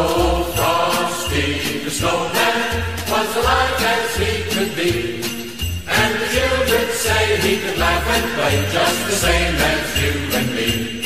Oh, Frosty the snowman was alive as he could be. And the children say he could laugh and play just the same as you and me.